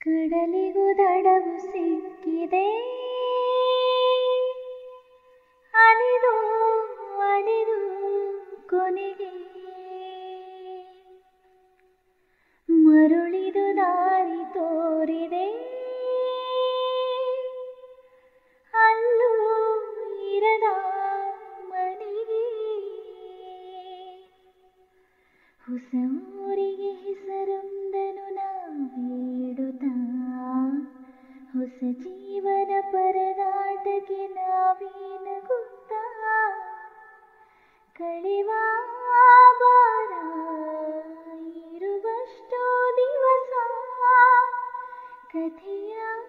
ಕಡಲಿಗೂ ದಡವು ಸಿಕ್ಕಿದೆ. ಅಲಿದು ಅಲಿದು ಕೊನೆಗೆ ಮರುಳಿದು ದಾರಿ ತೋರಿದೆ. ಅಲ್ಲೂ ಇರದ ಮನೆಗೆ ಹೊಸ ಊರಿಗೆ ಹೆಸರೊಂದನು जीवनपरनाटके नावीन कुप्ता कणि वा बारीरुष्टो कथया